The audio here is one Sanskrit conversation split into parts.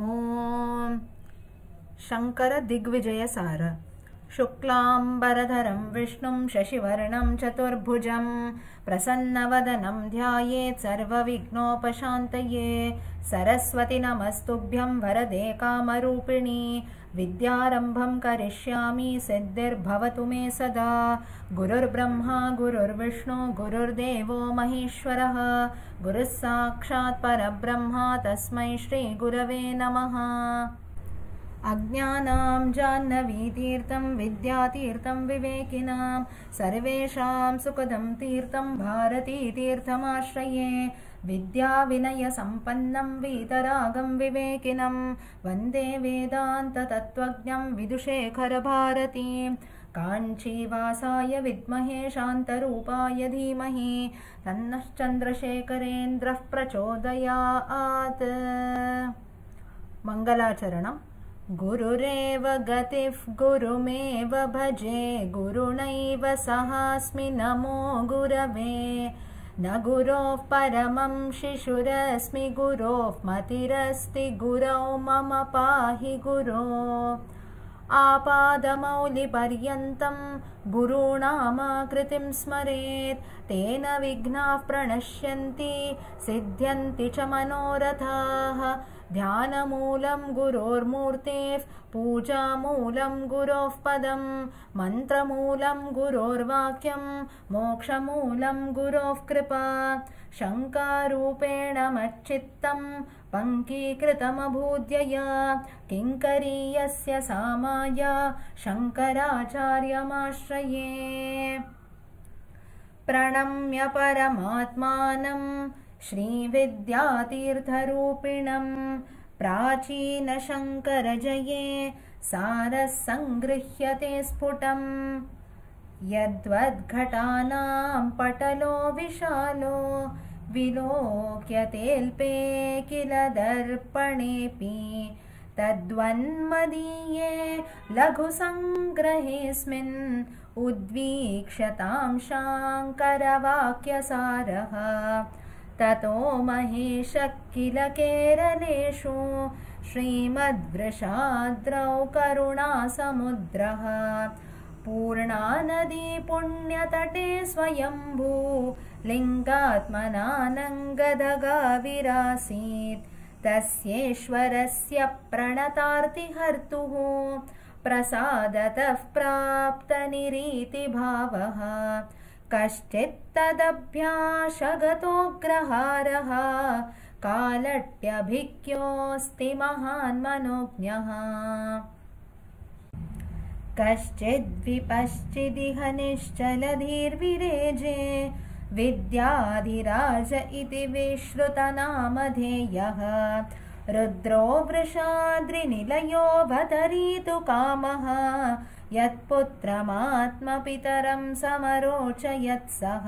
ॐ शङ्करदिग्विजयसार शुक्लाम्बरधरं विष्णुं शशिवर्णं चतुर्भुजं प्रसन्नवदनं ध्यायेत् सर्वविघ्नोपशान्तये सरस्वति नमस्तुभ्यं वरदे कामरूपिणी विद्यारम्भं करिष्यामि सिद्धिर्भवतु मे सदा। गुरुर्ब्रह्मा गुरुर्विष्णु गुरुर्देवो महेश्वरः। गुरुः साक्षात् परब्रह्मा तस्मै श्रीगुरवे नमः। अज्ञानां जाह्नवीतीर्थं विद्यातीर्थं विवेकिनां सर्वेषां सुखदं तीर्थं भारतीतीर्थमाश्रये विद्याविनयसम्पन्नं वीतरागं विवेकिनं वन्दे वेदान्ततत्त्वज्ञं विदुषेखरभारतीं। काञ्चीवासाय विद्महे शान्तरूपाय धीमहि तन्नश्चन्द्रशेखरेन्द्रः प्रचोदयात्। मङ्गलाचरणम् गुरुरेव गतिः गुरुमेव भजे गुरुणैव सहास्मि नमो गुरवे न गुरोः परमं शिशुरस्मि गुरोः मतिरस्ति गुरौ मम पाहि गुरो। आपादमौलिपर्यन्तं गुरूणामाकृतिं स्मरेत् तेन विघ्नाः प्रणश्यन्ति सिद्ध्यन्ति च मनोरथाः ध्यानमूलं गुरोर्मूर्तेः पूजामूलं गुरोः पदं मन्त्रमूलं गुरोर्वाक्यं मोक्षमूलं गुरोः कृपा। शङ्कारूपेण मच्चित्तं पङ्कीकृतमभूद्यया। किङ्करीयस्य सामाया शङ्कराचार्यमाश्रये। प्रणम्य परमात्मानं श्रीविद्यातीर्थरूपिणं प्राचीनशङ्करजये सारः सङ्गृह्यते स्फुटम् यद्वद्घटानां पटलो विशालो विलोक्यतेऽल्पे किल दर्पणेऽपि तद्वन्मदीये लघुसङ्ग्रहेऽस्मिन् उद्वीक्षतां शाङ्करवाक्यसारः ततो महेशः किल केरलेषु श्रीमद्वृषाद्रौ करुणासमुद्रः पूर्णानदी पुण्यतटे स्वयम्भू लिङ्गात्मनानङ्गदगाविरासीत् तस्येश्वरस्य प्रणतार्तिहर्तुः प्रसादतः प्राप्तनिरीतिभावः कश्चित्तदभ्याशगतोऽग्रहारः कालट्यभिज्ञोऽस्ति महान्मनोज्ञः कश्चिद्विपश्चिदिह निश्चलधीर्विरेजे विद्याधिराज इति विश्रुतनामधेयः। रुद्रो वृषाद्रिनिलयोऽवतरीतु कामः यत्पुत्रमात्मपितरं समरोचयत् सः।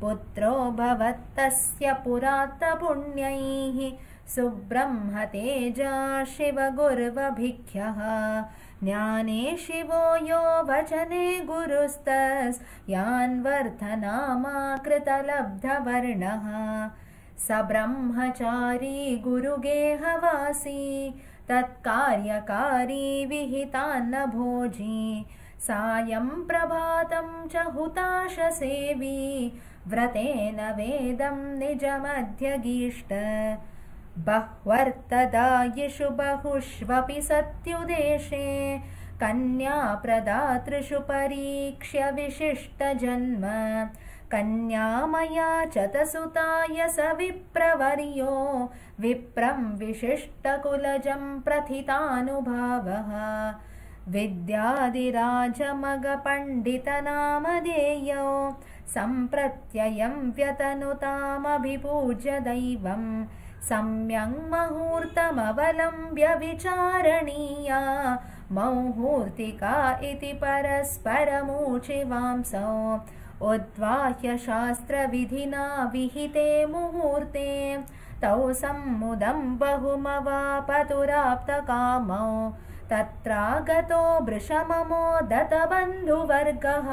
पुत्रो भवत्तस्य पुरात्तपुण्यैः सुब्रह्मतेजा शिवगुर्वभिख्यः। ज्ञाने शिवो यो वचने गुरुस्तस्यान्वर्थनामाकृतलब्धवर्णः स ब्रह्मचारी गुरुगेहवासी तत्कार्यकारी विहितान्न भोजी। सायं प्रभातं च हुताशसेवी व्रतेन वेदं निजमध्यगीष्ट। बह्वर्तदायिषु बहुष्वपि सत्युदेशे। कन्याप्रदातृषु परीक्ष्य विशिष्टजन्म। कन्यामया चतसुताय स विप्रवर्यो। विप्रं विशिष्टकुलजं प्रथितानुभावः। विद्यादिराजमगपण्डितनामधेयो। सम्प्रत्ययं व्यतनुतामभिपूज्य दैवम्। सम्यङ्मुहूर्तमवलम्ब्य विचारणीया। मौहूर्तिका इति परस्परमूचिवांसौ उद्वाह्यशास्त्रविधिना विहिते मुहूर्ते तौ सम्मुदं बहुमवापतुराप्तकामौ तत्रागतो वृषममो दतबन्धुवर्गः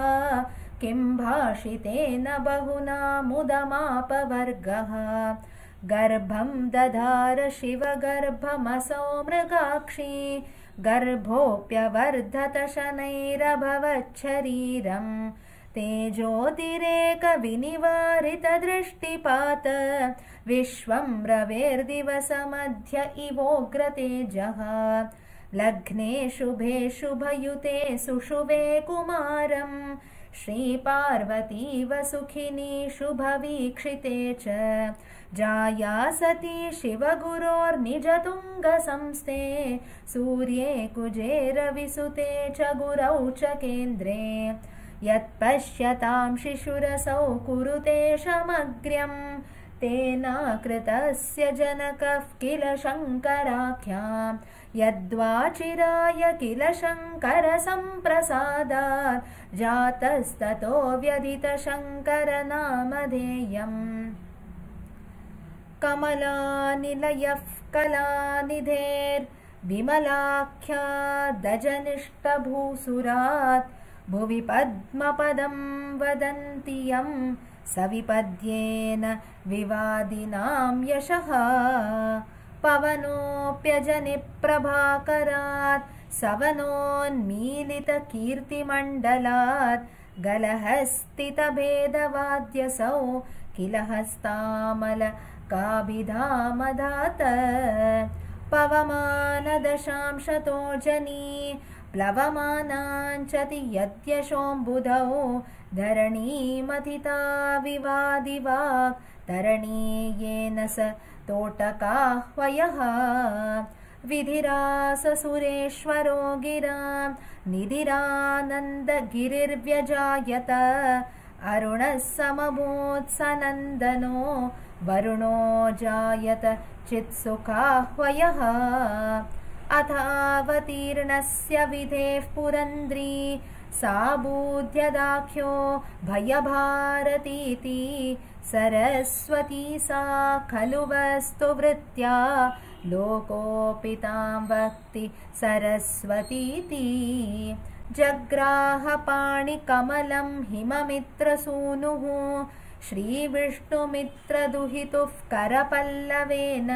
किं भाषितेन बहुना मुदमापवर्गः। गर्भं दधार शिवगर्भमसौ मृगाक्षी गर्भोऽप्यवर्धत शनैरभवच्छरीरम् तेजोतिरेकविनिवारितदृष्टिपात विश्वं रवेर्दिवसमध्य इवोग्रतेजः। लग्ने शुभे शुभयुते सुशुभे कुमारम्। श्रीपार्वती वसुखिनी शुभवीक्षिते च। जाया सती शिवगुरोर्निजतुङ्गसंस्थे सूर्ये कुजे रविसुते च गुरौ च केन्द्रे यत्पश्यतां शिशुरसौ कुरुते समग्र्यम् तेनाकृतस्य जनकः किल शङ्कराख्यां। यद्वाचिराय किल शङ्करसम्प्रसादात् जातस्ततो व्यधितशङ्करनामधेयम् कमलानिलयः कलानिधेर्विमलाख्यादजनिष्टभूसुरात् भुवि पद्मपदं वदन्ति यं सविपद्येन विवादिनां यशः। पवनोऽप्यजनिप्रभाकरात् सवनोन्मीलितकीर्तिमण्डलात् गलहस्तितभेदवाद्यसौ किल हस्तामलकाभिधामदात पवमानदशांशतो जनी प्लवमानाञ्चति यद्यशोऽम्बुधौ धरणीमथिता विवादिवाक् तरणीयेन स तोटकाह्वयः। विधिराससुरेश्वरो गिरां निधिरानन्दगिरिर्व्यजायत। अरुणः समभूत्सनन्दनो वरुणो जायत चित्सुखाह्वयः अथावतीर्णस्य विधेः पुरन्द्री सा बुध्यदाख्यो भयभारतीति। सरस्वती सा खलु वस्तुवृत्त्या लोकोपितां वक्ति सरस्वतीति। जग्राहपाणिकमलं हिममित्रसूनुः श्रीविष्णुमित्रदुहितुः करपल्लवेन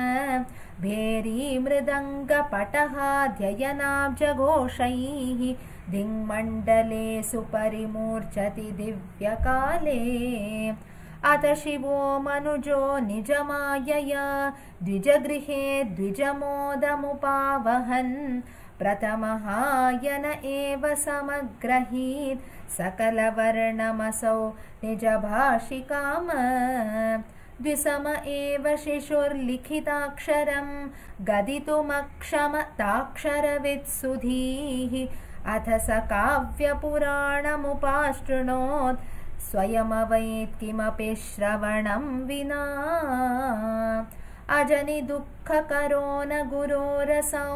भेरीमृदङ्गपटहाध्ययनाब्जघोषैः दिङ्मण्डले सुपरिमूर्च्छति दिव्यकाले। अथ शिवो मनुजो निजमायया द्विजगृहे द्विजमोदमुपावहन् प्रथमहायन एव समग्रहीत् सकलवर्णमसौ निजभाषिकाम। द्विसम एव शिशुर्लिखिताक्षरं गदितुमक्षमताक्षरवित्सुधीः अथ स काव्यपुराणमुपाशृणोत् स्वयमवैत् किमपि श्रवणं विना। अजनि दुःखकरो न गुरोरसौ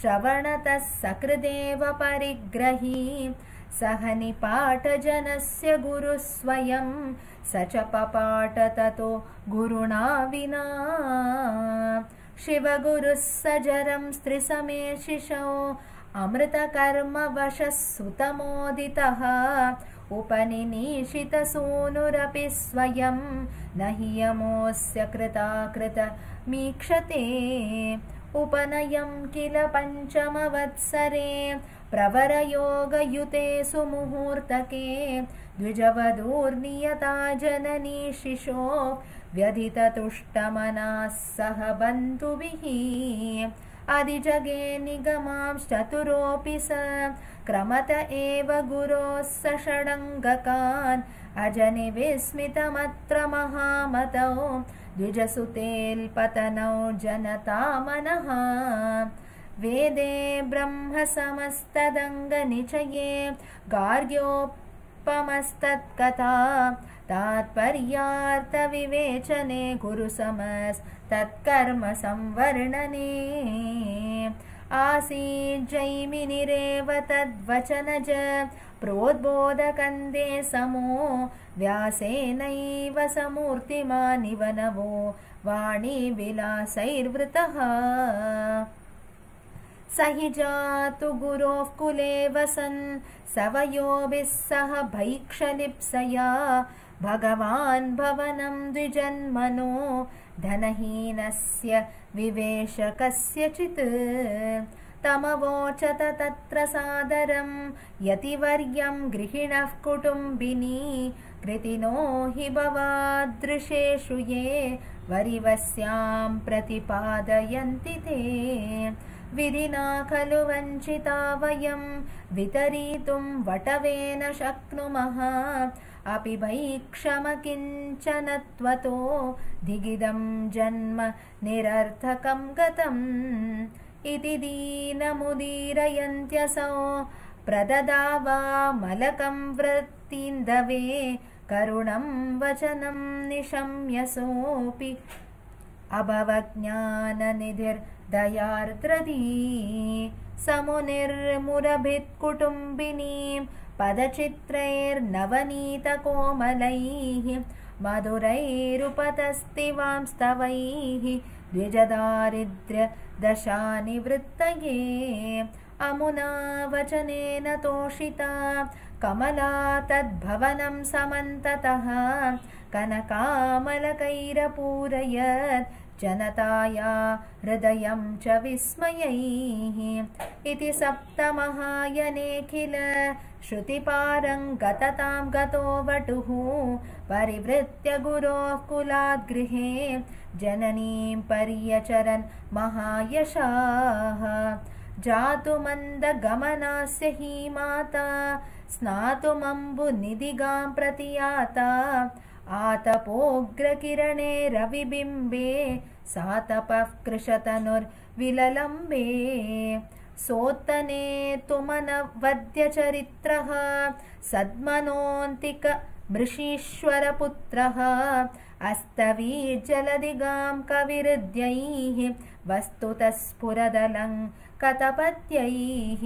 श्रवणतः सकृदेव परिग्रही। सह निपाठजनस्य गुरुः स्वयं। स च पपाट ततो गुरुणा विना। शिवगुरुः सजरं स्त्रिसमे शिशौ अमृतकर्मवशः सुतमोदितः। उपनिनीशितसूनुरपि स्वयं। न हि यमोऽस्य कृताकृतमीक्षते उपनयं किल पञ्चमवत्सरे प्रवरयोगयुते सुमुहूर्तके द्विजवधूर्नियता जननी शिशो व्यधिततुष्टमनाः सह बन्धुभिः अधिजगे निगमांश्चतुरोऽपि स क्रमत एव गुरोः स षडङ्गकान् अजनि विस्मितमत्र महामतौ द्विजसुतेल्पतनौ जनता मनः वेदे ब्रह्मसमस्तदङ्गनिचये गार्ग्योपमस्तत्कथा तात्पर्यार्थविवेचने गुरुसमस्तत्कर्म संवर्णने आसीज्जैमिनिरेव तद्वचनज प्रोद्बोधकन्दे समो व्यासेनैव समूर्तिमानिव नवो वाणीविलासैर्वृतः। स हि जातु गुरोः कुले वसन् सवयोभिः सह भैक्षलिप्सया। भगवान् भवनं द्विजन्मनो धनहीनस्य विवेशकस्यचित् तमवोचत तत्र सादरं यतिवर्यं गृहिणः कुटुम्बिनी कृतिनो हि भवादृशेषु ये वरिवस्यां प्रतिपादयन्ति ते। विधिना खलु वञ्चिता वयं वितरीतुं वटवेन शक्नुमः अपि भैक्षमकिञ्चन त्वतो धिगिदं जन्म निरर्थकं गतम् इति दीनमुदीरयन्त्यसौ प्रददावामलकं वृत्तीन्दवे करुणं वचनं निशम्यसोऽपि अभवज्ञाननिधिर्दयार्द्रदी समुनिर्मुरभित्कुटुम्बिनीं पदचित्रैर्नवनीतकोमलैः मधुरैरुपतस्तिवांस्तवैः द्विजदारिद्र्यदशानिवृत्तये अमुना वचनेन तोषिता कमला तद्भवनं समन्ततः कनकामलकैरपूरयत् जनताया हृदयं च विस्मयैः। इति सप्तमहायनेऽखिल श्रुतिपारङ्गततां गतो वटुः। परिवृत्य गुरोः कुलाद्गृहे जननीं पर्यचरन् महायशाः। जातुमन्दगमनास्य हि माता स्नातुमम्बुनिधिगां प्रतियाता आतपोग्रकिरणे रविबिम्बे सातपः कृशतनुर्विललम्बे सोत्तने तुमनवद्यचरित्रः सद्मनोऽन्तिकमृषीश्वरपुत्रः अस्तवीजलदिगां कविहृद्यैः वस्तुतः स्फुरदलङ्कतपद्यैः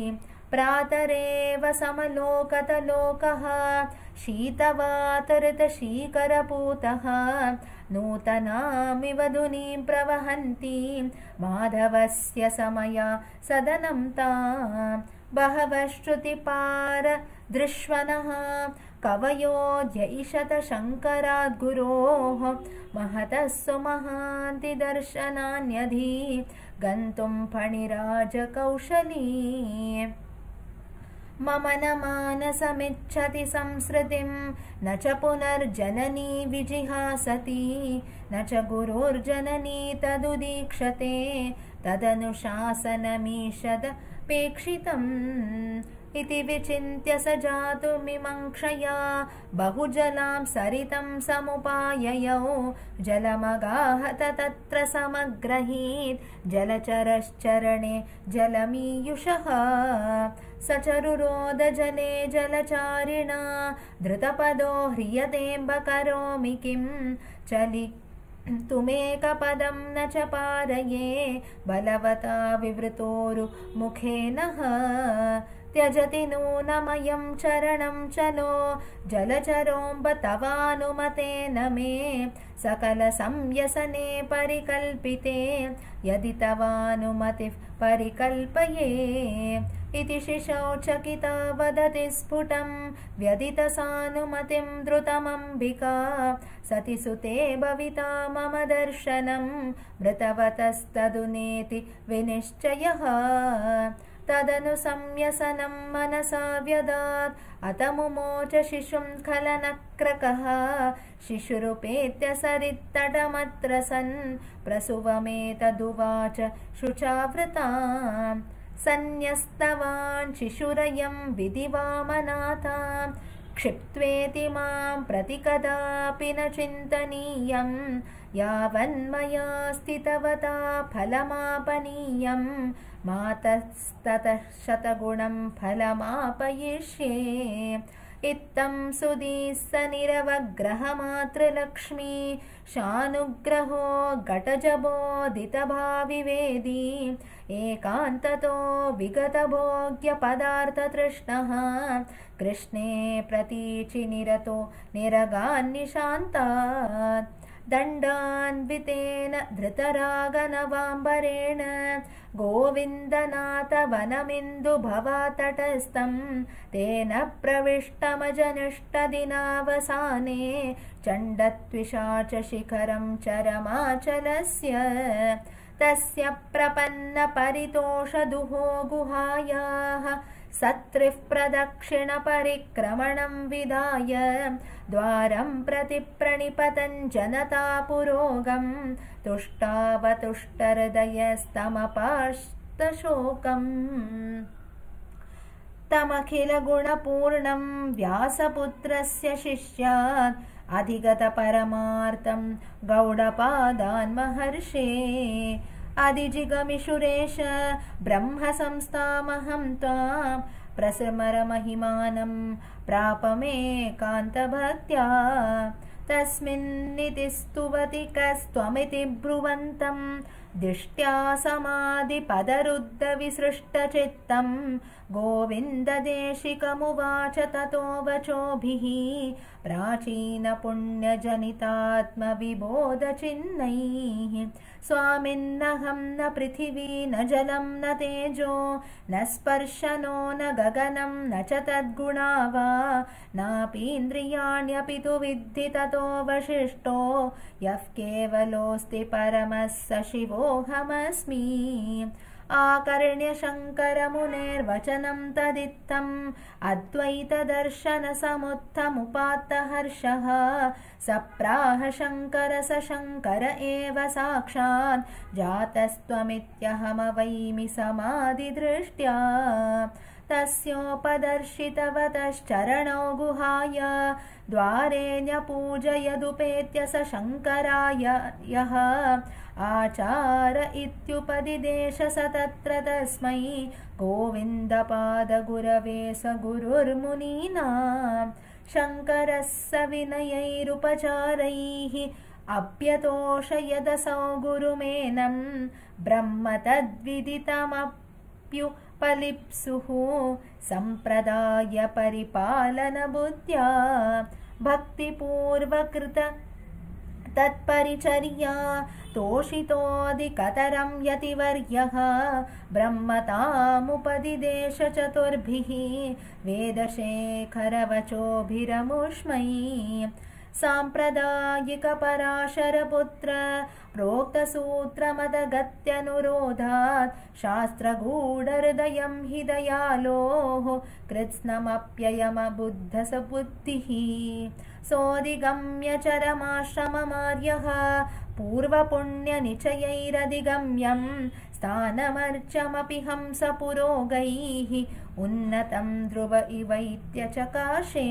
प्रातरेव समलोकतलोकः शीतवातऋतशीकरपूतः नूतनामिव धुनीं प्रवहन्तीं माधवस्य समया सदनं तां बहवः श्रुतिपारदृश्वनः कवयोऽध्यैषतशङ्कराद्गुरोः महतः सुमहान्तिदर्शनान्यधी गन्तुं फणिराजकौशली मम न मानसमिच्छति संसृतिं न च पुनर्जननी विजिहासति न च गुरोर्जननी तदुदीक्षते तदनुशासनमीषदपेक्षितम् इति विचिन्त्य स जातुमिमङ्क्षया बहुजलां सरितं समुपाययौ जलमगाहत तत्र समग्रहीत् जलचरश्चरणे जलमीयुषः स चरुरोदजले जलचारिणा धृतपदो ह्रियतेऽम्ब करोमि चलि तुमेकपदं न च पारये बलवता विवृतोरुमुखेनः त्यजति नूनमयं चरणं चलो जलचरोऽम्ब तवानुमतेन मे। सकलसंयसने परिकल्पिते यदि तवानुमतिः परिकल्पये इति शिशौचकिता वदति स्फुटं व्यदितसानुमतिं द्रुतमम्बिका। सति सुते भविता मम दर्शनं मृतवतस्तदुनेति विनिश्चयः। तदनु संयसनं मनसा व्यदात् अत मुमोच शिशुं खलनक्रकः। शिशुरुपेत्य सरित्तटमत्र सन् प्रसुवमेतदुवाच शुचावृताम् सन्न्यस्तवान् शिशुरयं विधिवामनाथां क्षिप्त्वेति मां प्रति कदापि न चिन्तनीयं यावन्मया स्थितवता फलमापनीयं मातस्ततः शतगुणं फलमापयिष्ये इत्थं सुधीः स निरवग्रहमातृलक्ष्मी शानुग्रहो घटजबोधितभाविवेदी एकान्ततो विगतभोग्यपदार्थतृष्णः। कृष्णे प्रतीचिनिरतो निरगान्निशान्तात् दण्डान्वितेन धृतरागनवाम्बरेण गोविन्दनाथवनमिन्दुभवातटस्थं तेन प्रविष्टमजनिष्टदिनावसाने चण्डत्विषाचशिखरं चरमाचलस्य तस्य प्रपन्नपरितोषदुहो गुहायाः सत्रिः प्रदक्षिणपरिक्रमणं विधाय द्वारं प्रति जनता पुरोगं तुष्टावतुष्टहृदयस्तमपास्तशोकम् तमखिलगुणपूर्णं व्यासपुत्रस्य शिष्यात् अधिगतपरमार्थं गौडपादान्महर्षे अधिजिगमिषुरेश ब्रह्मसंस्थामहं त्वां प्रसमरमहिमानं प्राप मे कान्तभक्त्या तस्मिन्निति स्तुवति कस्त्वमिति ब्रुवन्तं दिष्ट्या समाधिपदरुद्धविसृष्टचित्तं गोविन्ददेशिकमुवाच ततो वचोभिः प्राचीनपुण्यजनितात्मविबोधचिह्नैः। स्वामिन्नहं न पृथिवी न जलं न तेजो न स्पर्शनो न गगनं न च तद्गुणा वा। नापीन्द्रियाण्यपि तु विद्धि ततोऽवशिष्टो यः केवलोऽस्ति परमः स शिवोऽहमस्मि आकर्ण्यशङ्करमुनेर्वचनं तदित्थम्। अद्वैतदर्शनसमुत्थमुपात्तहर्षः। स प्राह शङ्कर स शङ्कर एव साक्षात्। जातस्त्वमित्यहमवैमि समाधिदृष्ट्या तस्योपदर्शितवतश्चरणौ गुहाय द्वारे न्यपूजयदुपेत्य स शङ्कराय यः। आचार इत्युपदिदेश स तत्र तस्मै। गोविन्दपादगुरवे स गुरुर्मुनीनां शङ्करः स विनयैरुपचारैः। अप्यतोषयदसौ गुरुमेनं ब्रह्म तद्विदितमप्युपलिप्सुः सम्प्रदायपरिपालनबुद्ध्या भक्तिपूर्वकृत तत्परिचर्या तोषितोऽधिकतरं यतिवर्यः ब्रह्मतामुपदिदेशचतुर्भिः वेदशेखरवचोभिरमुष्मै साम्प्रदायिकपराशरपुत्र प्रोक्तसूत्रमदगत्यनुरोधात् शास्त्रगूढहृदयं हि दयालोः कृत्स्नमप्ययमबुद्धसबुद्धिः। सोऽधिगम्य चरमाश्रममार्यः पूर्वपुण्यनिचयैरधिगम्यं स्थानमर्चमपि हंसपुरोगैः उन्नतं ध्रुव इवैत्यचकाशे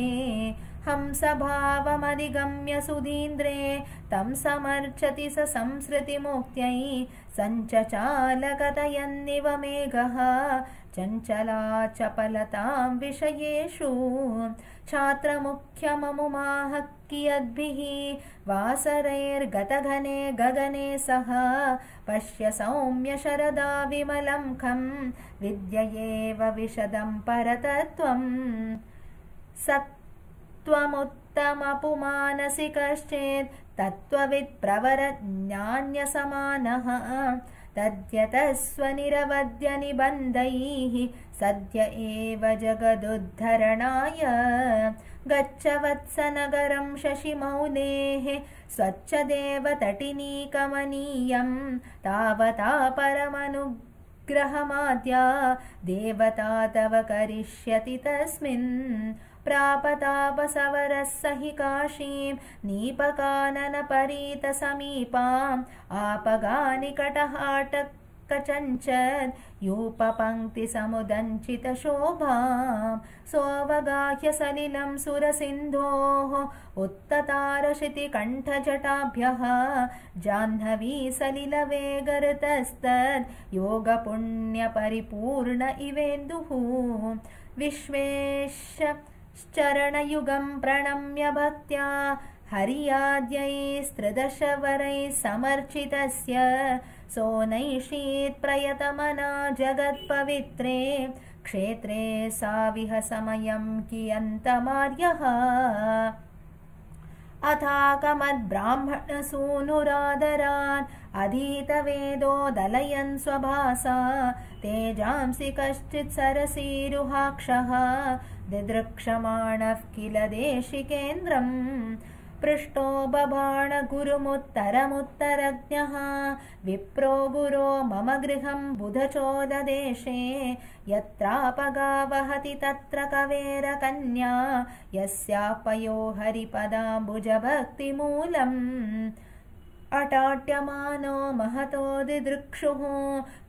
हंसभावमधिगम्य सुधीन्द्रे तं समर्चति स संसृतिमुक्त्यै सञ्चचालकतयन्निव मेघः चञ्चला चपलतां विषयेषु। छात्रमुख्यममुमाह कियद्भिः वासरैर्गतघने गगने सह पश्य सौम्य शरदा विमलं खं विद्ययेव विशदं परतत्वम् सत्त्वमुत्तमपुमानसि कश्चेत् तत्त्ववित्प्रवरज्ञान्यसमानः तद्यतस्वनिरवद्यनिबन्धैः सद्य एव जगदुद्धरणाय। गच्छ वत्सनगरं शशिमौनेः स्वच्छदेवतटिनीकमनीयं तावता परमनुग्रहमाद्या देवता तव करिष्यति तस्मिन् प्रापतापसवरः स हि काशीं नीपकाननपरीतसमीपाम् आपगानिकटहाटकचञ्चत् यूपपङ्क्तिसमुदञ्चितशोभां सोऽवगाह्य सलिलं सुरसिन्धोः उत्ततारशितिकण्ठजटाभ्यः जाह्नवी सलिलवेगरतस्तद् योगपुण्यपरिपूर्ण इवेन्दुः विश्वेश चरणयुगं प्रणम्य भक्त्या हरियाद्यैस्त्रिदशवरैः समर्चितस्य सोनैषीत्प्रयतमना जगत्पवित्रे क्षेत्रे साविह समयं कियन्तमार्यः अथाकमद्ब्राह्मणसूनुरादरान् अधीतवेदो दलयन् स्वभासा तेजांसि कश्चित् सरसीरुहाक्षः दिदृक्षमाणः किल देशिकेन्द्रम् पृष्टो बबाण गुरुमुत्तरमुत्तरज्ञः विप्रो गुरो मम गृहं बुधचोददेशे। यत्रापगा वहति तत्र कवेरकन्या। यस्यापयो हरिपदाम्बुजभक्तिमूलम् अटाट्यमानो महतो दिदृक्षुः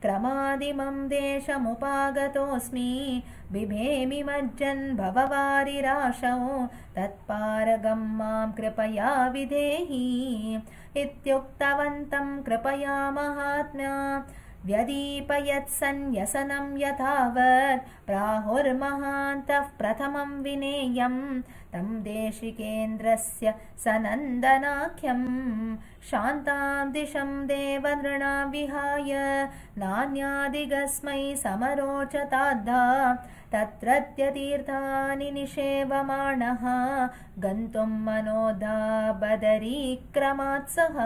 क्रमादिमं देशमुपागतोऽस्मि। बिभेमि मज्जन् भववारिराशौ तत्पारगं मां कृपया विधेहि। इत्युक्तवन्तं कृपया महात्म्या व्यदीपयत्सन्यसनं यथावत् प्राहुर्महान्तः प्रथमं विनेयं तं देशिकेन्द्रस्य सनन्दनाख्यं शान्तां दिशं देवनृणा विहाय नान्यादिगस्मै समरोचताद्धा। तत्रत्यतीर्थानि निषेवमाणः गन्तुं मनोदा बदरीक्रमात् सह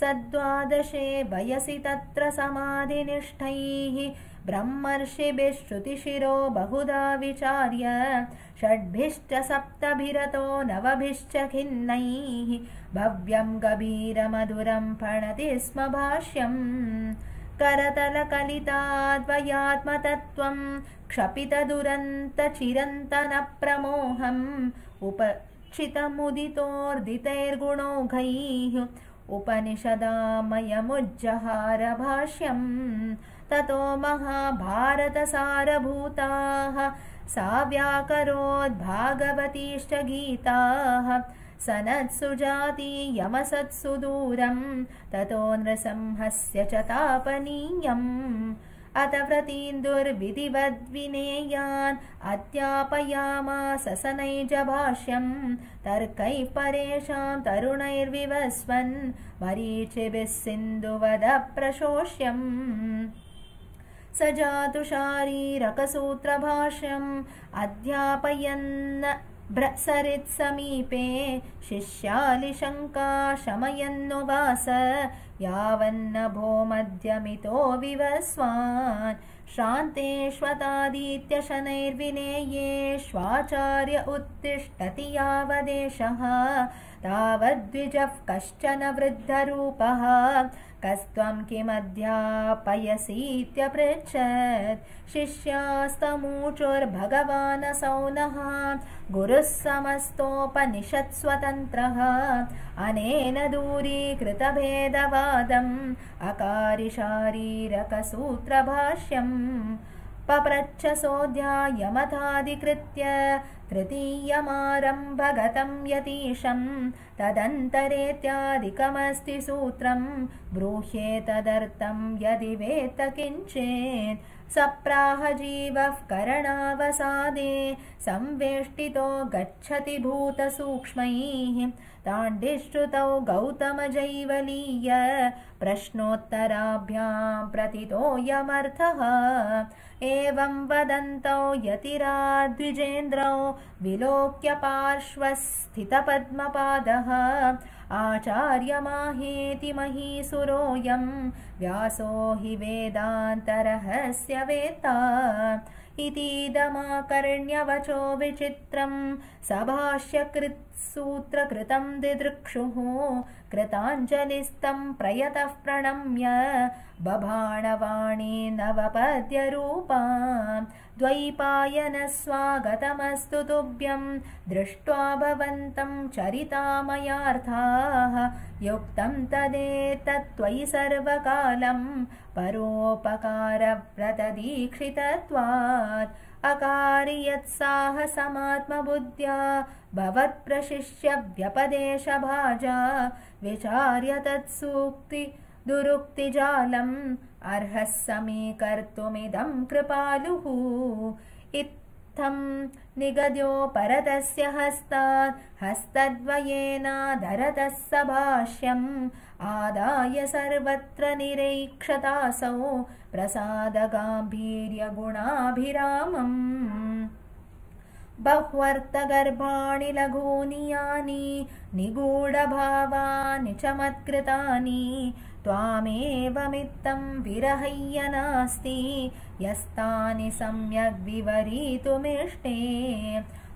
सद्वादशे वयसि तत्र समाधिनिष्ठैः ब्रह्मर्षिभिः श्रुतिशिरो बहुधा विचार्य। षड्भिश्च सप्तभिरतो नवभिश्च खिन्नैः। भव्यं गभीरमधुरं फणति स्म भाष्यम्। करतलकलिताद्वयात्मतत्त्वं क्षपितदुरन्तचिरन्तनप्रमोहम्। उपक्षितमुदितोर्दितैर्गुणौघैः। उपनिषदामयमुज्जहारभाष्यम् ततो महाभारतसारभूताः। सा व्याकरोद्भागवतीश्च गीताः सनत्सुजाति यमसत्सु दूरं ततो नृसंहस्य च तापनीयम्। अत व्रतीन्दुर्विधिवद्विनेयान् अध्यापयामास सनैजभाष्यं तर्कैः परेषां तरुणैर्विवस्वन्। मरीचिभिः सिन्धुवदप्रशोष्यम् स जातु शारीरकसूत्रभाष्यम् अध्यापयन् भ्रसरित्समीपे शिष्यालिशङ्का शमयन्नुवास यावन्नभो मध्यमितो विवस्वान्। श्रान्तेष्वतादित्यशनैर्विनेयेष्वाचार्य उत्तिष्ठति यावदेशः। तावद्विजः कश्चन वृद्धरूपः। कस्त्वं किमध्यापयसीत्यपृच्छत् शिष्यास्तमूचुर्भगवानसौ नः गुरुः समस्तोपनिषत्स्वतन्त्रः अनेन दूरीकृतभेदवादम् अकारिशारीरकसूत्रभाष्यम्। पप्रच्छ सोऽध्यायमथाधिकृत्य तृतीयमारम्भगतं यतीशं तदन्तरेत्यादिकमस्ति सूत्रं ब्रूह्येतदर्थं यदि वेत्त किञ्चेत् सप्राहजीवः करणावसादे संवेष्टितो गच्छति भूतसूक्ष्मैः ताण्डिश्रुतौ गौतमजैवलीय प्रश्नोत्तराभ्यां प्रतितोऽयमर्थः एवं वदन्तौ यतिराद्विजेन्द्रौ विलोक्य पार्श्वस्थितपद्मपादः आचार्यमाहेति महीसुरोऽयं व्यासो हि वेदान्तरहस्य वेत्ता इतीदमाकर्ण्यवचो विचित्रं सभाष्यकृत्सूत्रकृतं दिदृक्षुः कृताञ्जलिस्तं प्रयतः प्रणम्य बभाणवाणी नवपद्यरूपा द्वैपायनस्वागतमस्तु तुभ्यं दृष्ट्वा भवन्तं चरितामयार्थाः। युक्तं तदेतत्त्वयि सर्वकालं। परोपकारव्रतदीक्षितत्वात्। अकारि यत्साहसमात्मबुद्ध्या भवत्प्रशिष्य व्यपदेशभाजा। विचार्य तत्सूक्ति दुरुक्तिजालम् अर्हः समीकर्तुमिदं कृपालुः। इत्थं निगद्यो परतस्य हस्तात् हस्तद्वयेनाधरतः स भाष्यम् आदाय सर्वत्र निरीक्षतासौ प्रसादगाम्भीर्यगुणाभिरामम्। बह्वर्थगर्भाणि लघूनि यानि निगूढभावानि च मत्कृतानि त्वामेवमित्तं विरहय्य नास्ति यस्तानि सम्यग्विवरीतुमिष्टे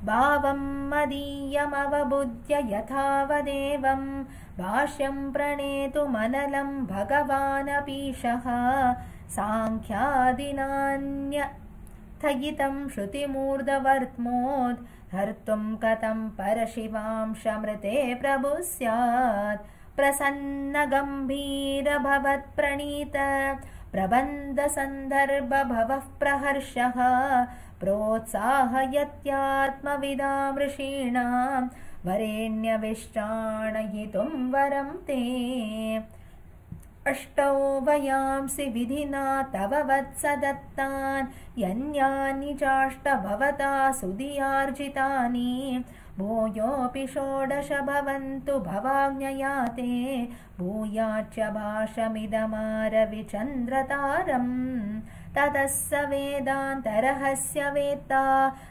भावं मदीयमवबुद्ध्य यथावदेवं भाष्यं प्रणेतुमनलं भगवानपीशः। साङ्ख्यादिनान्यथयितं श्रुतिमूर्धवर्त्मोद् हर्तुं कथं परशिवांशमृते प्रभु स्यात् प्रसन्नगम्भीरभवत्प्रणीत। प्रबन्धसन्दर्भभवः प्रहर्षः प्रोत्साहयत्यात्मविदामृषीणां। वरेण्यविष्टाणयितुं वरं ते। अष्टौ वयांसि विधिना तव वत्स दत्तान् यन्यानि चाष्ट भवता सुधियार्जितानि भूयोऽपि षोडश भवन्तु भवाज्ञया ते भूयाच्च भाषमिदमारविचन्द्रतारम् ततः स वेदान्तरहस्य वेत्ता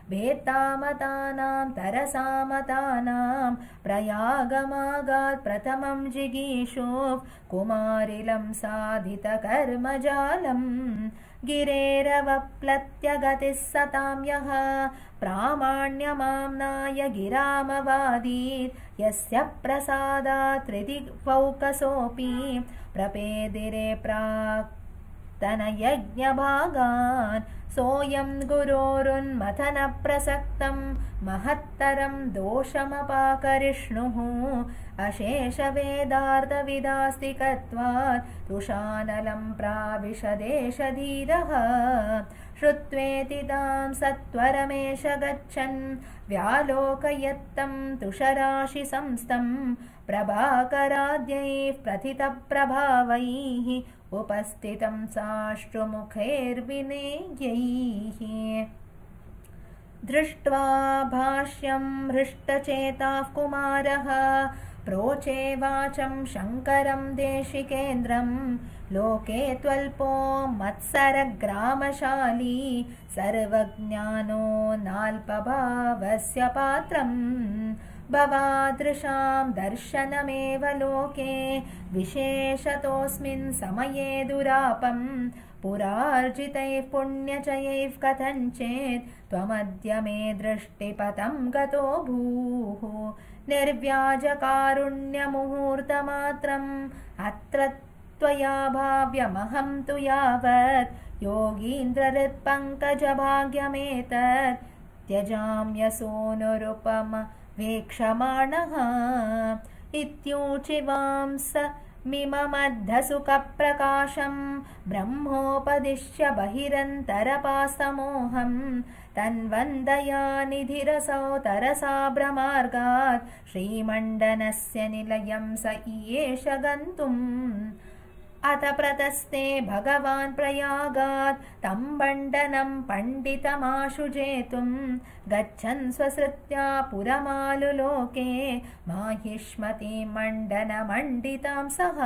वेत्तामतानां तरसामतानां प्रयागमागात् प्रथमं जिगीषु कुमारिलं साधितकर्मजालम् गिरेरवप्लत्यगतिः सतां यः प्रामाण्यमाम्नाय गिरामवादीत्। यस्य प्रसादात् त्रिदिक्पौकसोऽपि प्रपेदिरे प्राक् तनयज्ञभागान् सोऽयं गुरोरुन्मथनप्रसक्तं महत्तरं दोषमपाकरिष्णुः अशेषवेदार्थविदास्तिकत्वात् तुषानलं प्राविशदेशधीरः। श्रुत्वेति तां सत्वरमेष गच्छन्। व्यालोकयत्तं तुषराशिसंस्थं प्रभाकराद्यैः प्रथितप्रभावैः। उपस्थितं साष्टुमुखैर्विनेयैः दृष्ट्वा भाष्यं हृष्टचेताः कुमारः प्रोचे वाचं शङ्करं देशिकेन्द्रं लोके त्वल्पो मत्सरग्रामशाली सर्वज्ञानो नाल्पभावस्य पात्रम् भवादृशां दर्शनमेव लोके विशेषतोऽस्मिन् समये दुरापं पुरार्जितैः पुण्यचयैः कथञ्चेत् त्वमद्य मे दृष्टिपथं गतो भूः निर्व्याजकारुण्यमुहूर्तमात्रम्। अत्र त्वया भाव्यमहं तु यावत्। योगीन्द्रहृत्पङ्कजभाग्यमेतत्। त्यजाम्यसूनुरुपम वीक्षमाणः इत्यूचिवांस मिममद्धसुखप्रकाशं ब्रह्मोपदिश्य बहिरन्तरपास्तमोहं तन्वन्दया निधिरसौ तरसा भ्रमार्गात् श्रीमण्डनस्य निलयं स इयेष गन्तुम् अथ प्रतस्ते भगवान् प्रयागात् तं बण्डनं पण्डितमाशु जेतुं गच्छन् स्वसृत्या पुरमालुलोके माहिष्मतीं मण्डनमण्डितां सः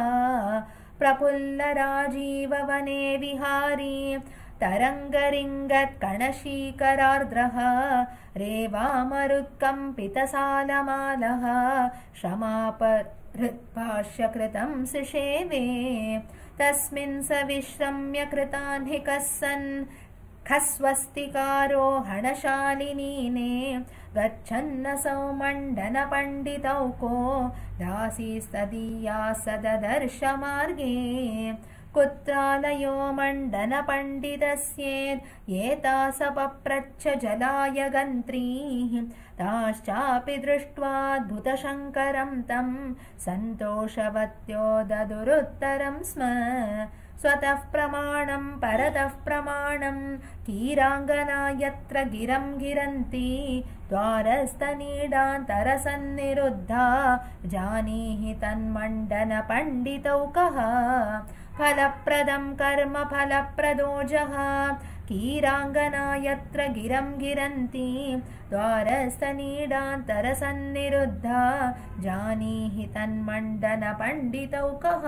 प्रफुल्लराजीववने विहारी तरङ्गरिङ्गत्कणशीकरार्द्रः रेवामरुत्कम्पितसालमालः क्षमाप हृत्भाष्यकृतं सिषेवे। तस्मिन् स विश्रम्य कृतान्हिकः सन् खस्वस्तिकारो हणशालिनीने गच्छन्नसौ मण्डनपण्डितौको दासीस्तदीया सददर्शमार्गे कुत्रालयो मण्डनपण्डितस्येत् एता सपप्रच्छ जलाय गन्त्रीः ताश्चापि दृष्ट्वाद्भुतशङ्करं तं सन्तोषवत्यो ददुरुत्तरं स्म। स्वतः प्रमाणं परतः प्रमाणं कीराङ्गना यत्र गिरं गिरन्ति द्वारस्तनीडान्तरसन्निरुद्धा जानीहि तन्मण्डनपण्डितौ कः। फलप्रदं कर्म फलप्रदोजः कीराङ्गना यत्र गिरं गिरन्ति द्वारस्थनीडान्तरसन्निरुद्धा जानीहि तन्मण्डनपण्डितौ कः